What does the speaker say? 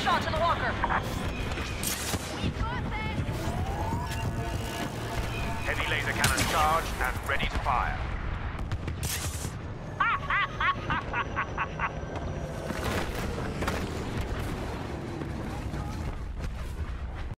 shot to the walker. Heavy laser cannon charged and ready to fire.